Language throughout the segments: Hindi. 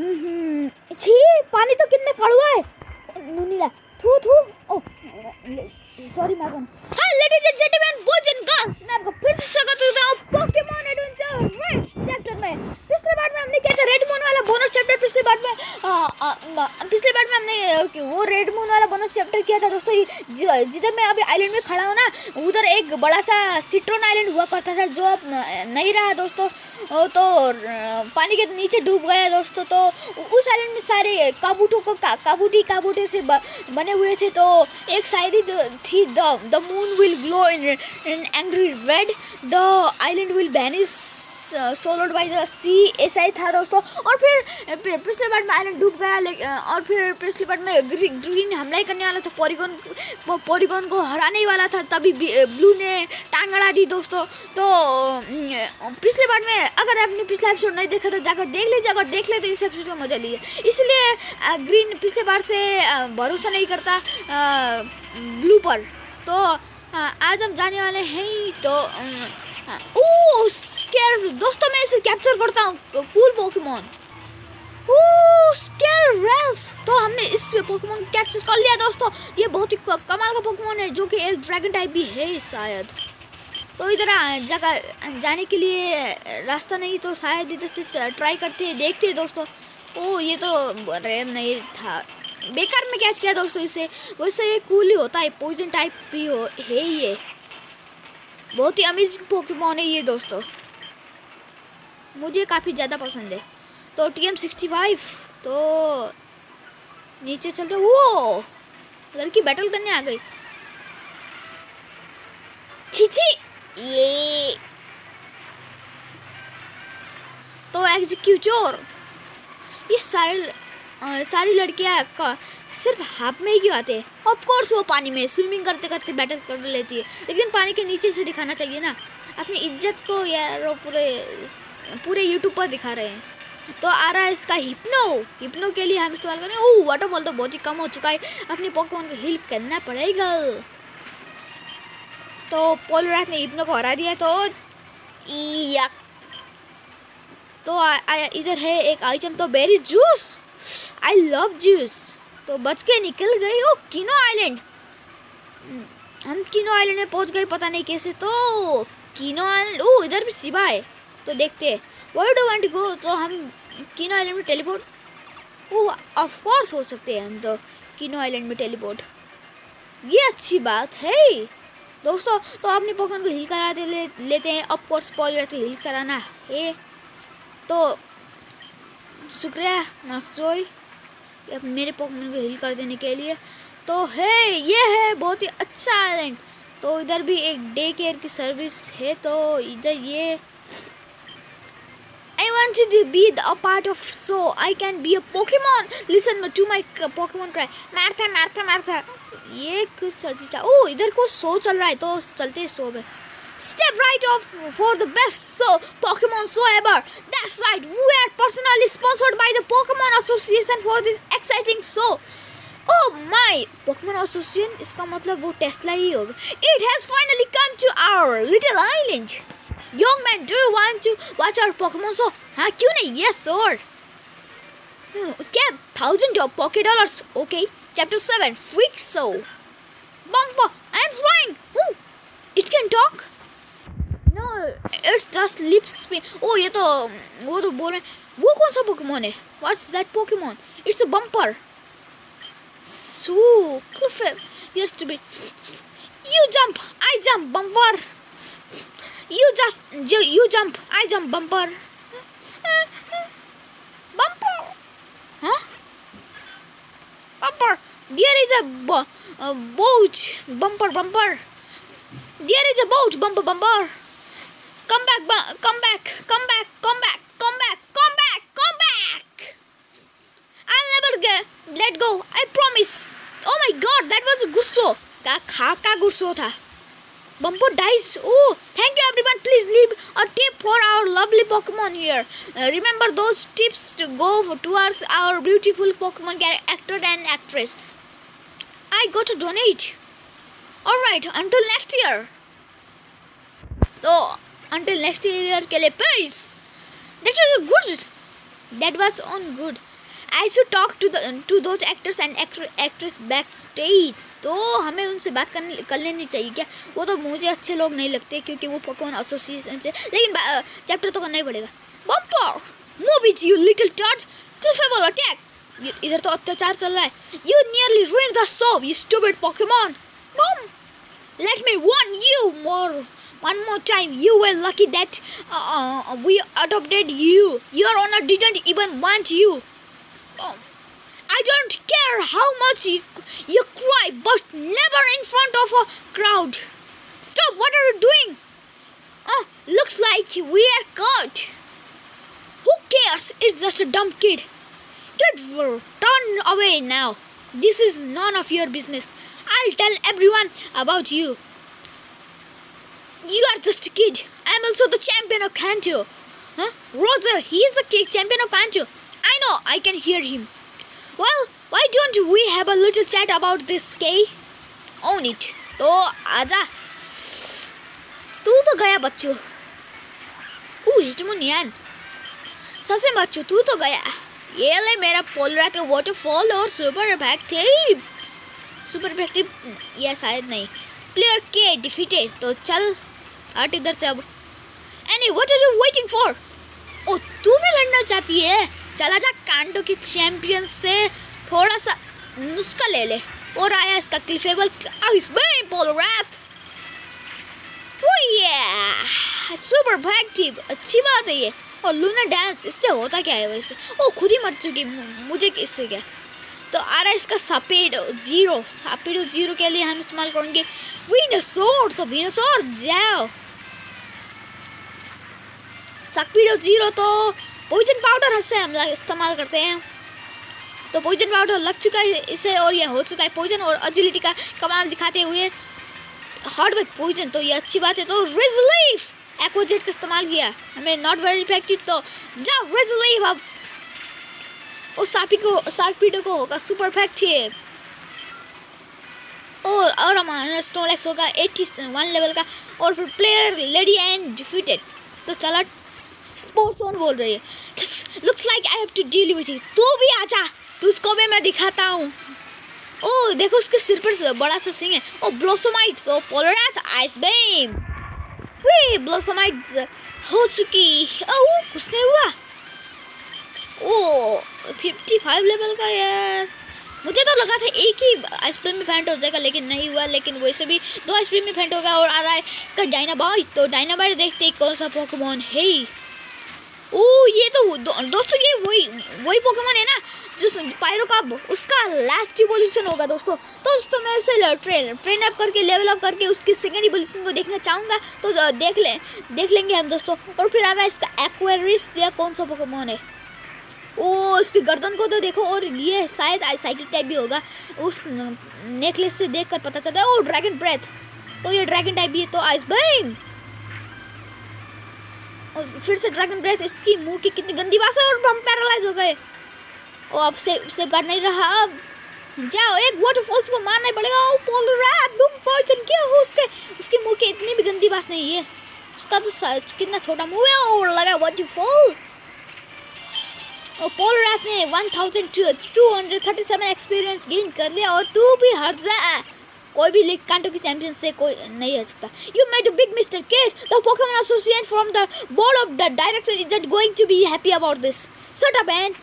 छी पानी तो कितने कड़वा है नुनीला थू थू ओ sorry Megan hi ladies and gentlemen boys and girls मैं आपका फिर से स्वागत करता हूँ पोकेमॉन एडवेंचर रेड चैप्टर में पिछले बार में हमने किया था? रेड मून वाला बोनस चैप्टर पिछले बार में पिछले बार में हमने वो रेड मून वाला बोनस चैप्टर किया था दोस्तों जिधर मैं अभी आइलैंड में खड़ा हूँ ना उधर एक बड़ा सा सिट्रोन आइलैंड हुआ करता था जो अब नहीं रहा दोस्तों। तो पानी के नीचे डूब गया दोस्तों तो उस आइलैंड में सारे काबूटों को का, काबूटी काबूटे से बने हुए थे तो एक शायरी थी the moon will glow in angry red the island will vanish swallowed by sea ऐसा ही था दोस्तों। और फिर पिछले बार में आइलैंड डूब गया और फिर पिछले बार में ग्री, ग्रीन हमला ही करने वाला था। पॉलीगॉन पॉलीगॉन को हराने वाला था। तभी ब्लू ने टांग अड़ा दी दोस्तों। तो पिछले बार में अगर आपने पिछला एपिसोड नहीं देखा तो जाकर देख लीजिए। अगर देख ले तो इस एपिसोड का मज़ा लिए। इसलिए ग्रीन पिछले बार से भरोसा नहीं करता ब्लू पर। तो आज हम जाने वाले हैं ही तो ओ स्केर दोस्तों मैं इसे कैप्चर करता हूँ कूल पोकेमोन रेल्फ तो हमने इस पोकेमोन कैप्चर कर लिया दोस्तों ये बहुत ही कमाल का पोकेमोन है जो कि एक ड्रैगन टाइप भी है शायद तो इधर जगह जाने के लिए रास्ता नहीं तो शायद इधर से ट्राई करते हैं देखते हैं दोस्तों ओ ये तो रेयर नहीं था बेकार में कैच किया दोस्तों इसे वैसे ये कूल ही होता है पोइजन टाइप भी हो है ये बहुत ही अमेजिंग पोकेमोन है ये दोस्तों। मुझे काफ़ी ज़्यादा पसंद है। तो टी एम सिक्सटी फाइव तो नीचे चलते वो लड़की बैटल करने आ गई। छीछी ये। तो एग्जीक्यूचर ये सारे अ, सारी लड़कियाँ सिर्फ़ हाफ़ में ही क्यों आते हैं। ऑफ़ कोर्स वो पानी में स्विमिंग करते करते बैटल कर लेती है। लेकिन पानी के नीचे से दिखाना चाहिए ना, अपनी इज़्ज़त को यार पूरे पूरे यूट्यूब पर दिखा रहे हैं। तो आ रहा है इसका हिप्नो हिप्नो के लिए हम इस्तेमाल करेंगे। ओह वाटरफॉल तो बहुत ही कम हो चुका है। अपने पॉकेमॉन को हील करना पड़ेगा। तो पोलराथ ने हिप्नो को हरा दिया तो तो इधर है एक आइटम तो berry juice I love juice तो बच के निकल गई ओ किनो आइलैंड। हम किनो आइलैंड में पहुँच गए पता नहीं कैसे तो किनो आइलैंड ओ इधर भी सिवा है। तो देखते हैं। वाई डू वांट गो तो हम किनो आइलैंड में टेलीपोर्ट ओ ऑफ़ कोर्स हो सकते हैं हम तो किनो आइलैंड में टेलीपोर्ट। ये अच्छी बात है। दोस्तों तो अपने पोकेमॉन को हिल करा दे ले, लेते हैं। ऑफकोर्स पॉलर को हील कराना है। तो शुक्रिया नास्टोई। अब मेरे पोकेमॉन को हील कर देने के लिए। तो है ये है बहुत ही अच्छा आइलैंड तो इधर भी एक डे केयर की सर्विस है तो इधर ये। Want you to be the- a part of so I can be a Pokemon. Listen to my cry. मारता मारता मारता ये कुछ ओ, इधर को शो चल रहा है तो चलते शो में Step right off for the best so Pokemon show ever. That's right. We are personally sponsored by the Pokemon Association for this exciting show. Oh my! Pokemon Association इसका मतलब वो टेस्ला ही होगा. It has finally come to our little island. Young man, do you want to watch our Pokemon show? हाँ क्यों नहीं? Yes, sir. Hmm, क्या thousand of pocket dollars? Okay. Chapter seven, freak show. Bumper, I am flying. Ooh, it can Talk. No, it's just lip spin. Oh, ये तो वो तो बोल रहे हैं वो कौन सा पोकेमोन है What's that Pokemon? It's a bumper. So, Clifford used to be. You jump, I jump, bumper. You just, you, you jump, I jump, bumper. Bumper. Huh? Bumper. There is a, bo- a boat. Bumper, bumper. There is a boat. Bumper, bumper. Come back, bu- come back, come back, come back, come back, come back, come back. I'll never get let go. I promise. Oh my god, that was a गुस्सो का खा का गुस्सो था Bumper dies. Oh, thank you everyone. Please leave a tip for our lovely Pokemon here. Uh, remember those tips to go for, towards our beautiful Pokemon char- actor and actress. I got to donate. Alright, until next year. So, Until next year के लिए, peace. That was good. That was on good. I should talk to to those actors and actress backstage तो हमें उनसे बात करने, कर लेनी चाहिए क्या वो तो मुझे अच्छे लोग नहीं लगते क्योंकि वो पोकेमोन एसोसिएशन से, लेकिन चैप्टर तो करना ही पड़ेगा bumper movies you little tot Clefable attack इधर तो अत्याचार चल रहा है you nearly ruined the you stupid pokemon bum, let me warn you more one more time you were lucky that uh, uh, we adopted you. Your owner didn't even want you. Um, i don't care how much you, you cry but never in front of a crowd. Stop what are you doing? Uh, looks like we are caught. Who cares? It's just a dumb kid. Get turn away now. This is none of your business. I'll tell everyone about you. You are just a kid. I'm also the champion of Kanto. Huh? Roger, he is the champion of Kanto. I know, I can hear him. Well, why don't we have a little chat about this, Kay? Own it. तो आजा तू तो गया बच्चों ओ हिस्टमोनियन सबसे बच्चों तू तो गया ये ले मेरा पोलरैट का वाटरफॉल और सुपर इफ़ेक्टिव सुपर इफ़ेक्टिव या शायद नहीं प्लेयर के डिफीटेड तो चल हट इधर से अब। Any what are you waiting for ओ, तू भी लड़ना चाहती है? चला जा कांडो की चैंपियन से थोड़ा सा नुस्खा ले ले और आया इसका क्लिफेबल आइस बेन पोलरैट सुपर इफ़ेक्टिव अच्छी बात है ये। और लूना डांस इससे होता क्या है वैसे? ओ, खुद ही मर चुकी मुझे किससे क्या? तो आ रहा है इसका सपेडो ज़ीरो सपेडो ज़ीरो के लिए हम इस्तेमाल करेंगे वीनसोर। तो वीनसोर, जाओ। सपेडो ज़ीरो तो पॉइजन पाउडर से हम इस्तेमाल करते हैं। तो पॉइजन पाउडर लग चुका है इसे और ये हो चुका है पॉइजन और एजिलिटी का कमाल दिखाते हुए। हार्ड बाई पॉइजन तो ये अच्छी बात है। तो रिजलीफ एक्वाजेट का इस्तेमाल किया। हमें नॉट वेरी इफ़ेक्टिव तो जाओ रिजलीफ अब। उस सापी को सार्पीडो को होगा सुपर इफ़ेक्टिव और और हमारा स्नोलैक्स होगा एट्टी वन लेवल का। और फिर प्लेयर लेडी एंड डिफीटेड तो चला स्पोर्ट्स ऑन बोल रही है। Looks like I have to deal with you तू भी आजा तुझको भी मैं दिखाता हूँ। ओ, देखो उसके सिर पर बड़ा सा सिंह है। ओ ब्लोसोमाइट सो पोलराथ आइस बेम वे ब्लोसोमाइट हो चुकी। ओ, कुछ नहीं ओ फिफ्टी फाइव लेवल का यार। मुझे तो लगा था एक ही आइसक्रीम में फेंट हो जाएगा लेकिन नहीं हुआ लेकिन वैसे भी दो आइसक्रीम में फेंट होगा और आ रहा है इसका डायनाबाइट तो डायनाबाइट देखते हैं कौन सा पोकेमोन है। ओ ये तो दो, दोस्तों ये वही वही पोकेमोन है ना जो पायरो का उसका लास्ट इवोल्यूशन होगा दोस्तों। तो दोस्तों मैं उसे ट्रेन ट्रेन अप करके लेवल अप करके उसकी सेकेंड इवोल्यूशन को देखना चाहूँगा। तो देख लें देख लेंगे हम दोस्तों। और फिर आ रहा है इसका एक्वेरिस या कौन सा पोकेमोन है। ओ, उसकी गर्दन को तो देखो, और ये शायद साइकिल टाइप भी होगा। उस नेकलेस से देखकर पता चलता है, ओ, ड्रैगन ब्रेथ। तो ये ड्रैगन टाइप भी है तो आइस बैम और फिर से ड्रैगन ब्रेथ, इसकी मुँह की कितनी गंदी बात है, और हम पैरालाइज हो गए। ओ, अब से से कर नहीं रहा, अब जाओ, एक वाटरफॉल्स को मारना पड़ेगा, ओ बोल रहा तुम पॉइजन क्या हो उसके? उसकी मुँह की इतनी भी गंदी बात नहीं है। उसका तो कितना छोटा मुँह है, और लगा वाटरफॉल और पोल रैथ ने 1237 एक्सपीरियंस गेन कर लिया और तू भी हट जा। कोई भी लीग कांटो की चैंपियन से कोई नहीं हट सकता। You made a big mister kid the Pokemon association from the board of the director is not going to be happy about this shut up and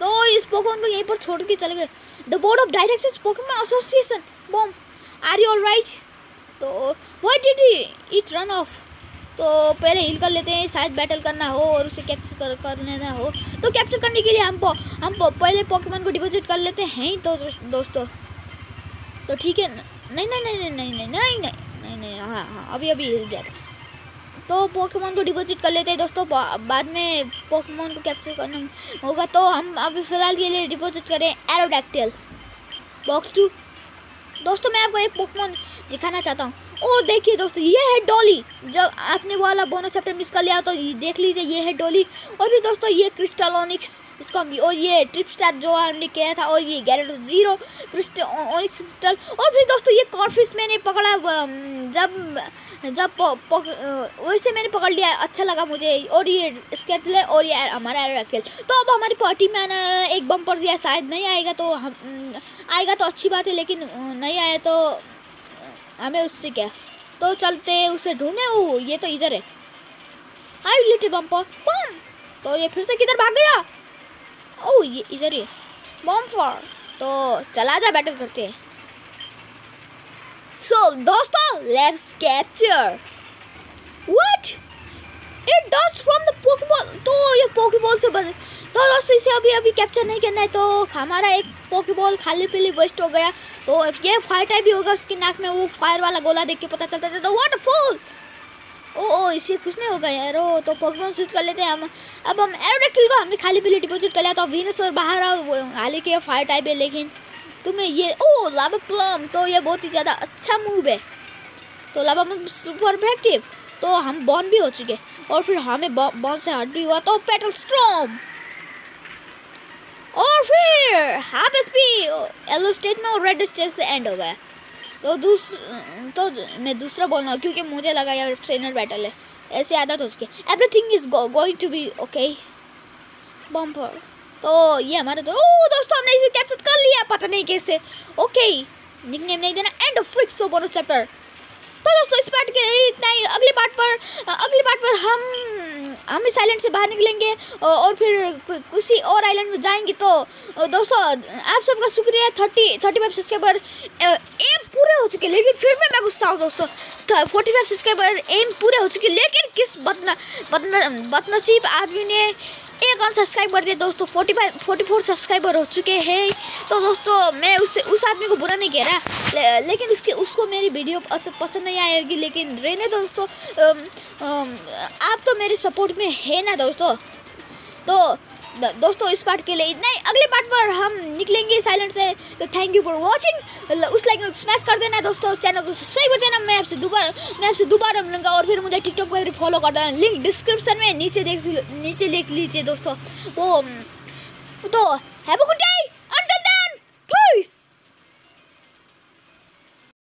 तो इस पोकेमॉन को यहीं पर छोड़ के चले गए। The board of directors Pokemon association Baum are you alright तो why did it run off तो पहले हील कर लेते हैं शायद बैटल करना हो और उसे कैप्चर कर कर लेना हो। तो कैप्चर करने के लिए हम पो, हम पो, पहले पोकेमॉन को डिपॉजिट कर लेते हैं ही तो दोस्तों तो ठीक है नहीं नहीं नहीं नहीं नहीं नहीं नहीं नहीं नहीं नहीं हाँ हाँ अभी अभी हिल गया था। तो पोकेमॉन को डिपॉजिट कर लेते हैं दोस्तों बाद में पोकेमॉन को कैप्चर करना होगा। तो हम अभी फ़िलहाल के लिए डिपॉजिट करें एरोडैक्टिल बॉक्स टू दोस्तों मैं आपको एक पोकेमॉन दिखाना चाहता हूँ। और देखिए दोस्तों, ये है डॉली। जब आपने वाला बोनस चैप्टर मिस कर लिया तो ये देख लीजिए, ये है डॉली। और फिर दोस्तों, ये क्रिस्टलोनिक्स इसको हम और ये ट्रिप स्टार जो हमने किया था, और ये गैरेट ज़ीरो क्रिस्टलोनिक्स क्रिस्टल और फिर दोस्तों, ये कॉर्फिस मैंने पकड़ा जब जब वैसे मैंने पकड़ लिया अच्छा लगा मुझे। और ये स्केट और ये हमारा एरोकेल तो अब हमारी पार्टी में आना, एक बम्पर या शायद नहीं आएगा तो हम आएगा तो अच्छी बात है, लेकिन नहीं आया तो हमें उससे क्या? तो चलते हैं उसे ढूंढे। ओ ये तो इधर है। हाय लिटिल बम्पर बम तो ये फिर से किधर भाग गया? ओ ये इधर ही बम्पर तो चला जा बैटल करते हैं। सो so, दोस्तों let's capture what it dust from the pokeball तो ये पोकेबॉल से बस तो दोस्तों इसे अभी अभी कैप्चर नहीं करना है तो हमारा एक पोकेबॉल खाली पीली वेस्ट हो गया। तो ये फायर टाइप भी होगा, उसकी नाक में वो फायर वाला गोला देख के पता चलता था तो वाटरफॉल ओ ओ, इसे कुछ नहीं होगा यार, ओ तो पोकेमॉन स्विच कर लेते हैं हम। अब हम एरोडेक्टिल को हमने खाली पीली डिपोजिट कर लिया तो वीनस और बाहर आओ, वो हालाँकि ये फायर टाइप है, लेकिन तुम्हें ये, ओ लावा प्लम तो ये बहुत ही ज़्यादा अच्छा मूव है। तो लावा प्लम सुपर इफ़ेक्टिव तो हम बॉन भी हो चुके और फिर हमें बॉन से हट भी हुआ तो पेटल स्ट्रॉम और फिर half S P yellow state में और रेड स्टेट से एंड हो गया। तो दूस तो मैं दूसरा बोल रहा हूँ, क्योंकि मुझे लगा यार ट्रेनर बैटल है। ऐसे आदत हो चुकी है। Everything is going to be okay bumper तो ये हमारा तो ओ दोस्तों, हमने इसे कैप्चर कर लिया, पता नहीं कैसे। ओके निकनेम नहीं देना। End of freaks bonus chapter तो दोस्तों, इस पार्ट के इतना ही। अगली पार्ट पर, अगली पार्ट पर हम हम इस आइलैंड से बाहर निकलेंगे और फिर किसी और आइलैंड में जाएँगे तो दोस्तों, आप सबका शुक्रिया। थर्टी थर्टी फाइव सब्सक्राइबर एम पूरे हो चुके लेकिन फिर भी मैं गुस्सा हूँ, दोस्तों। फोर्टी फाइव सब्सक्राइबर एम पूरे हो चुके लेकिन किस बदना बदना, बदनसीब आदमी ने एक अनसब्सक्राइब कर दिया दोस्तों forty five forty four subscriber हो चुके हैं। तो दोस्तों मैं उस उस आदमी को बुरा नहीं कह रहा ले, लेकिन उसके उसको मेरी वीडियो पसंद नहीं आएगी। लेकिन रहने दोस्तों अम, अम, आप तो मेरे सपोर्ट में है ना दोस्तों। तो दोस्तों, इस पार्ट के लिए इतना ही। अगले पार्ट पर हम निकलेंगे साइलेंट से। तो थैंक यू फॉर वाचिंग उस लाइक स्मैश कर देना दोस्तों। चैनल को सब्सक्राइब कर देना। मैं आपसे दोबारा मैं आपसे दोबारा मिलूँगा। और फिर मुझे टिकटॉक पर फॉलो कर देना। लिंक डिस्क्रिप्शन में नीचे देख नीचे देख लीजिए दोस्तों। वो तो हैव अ गुड डे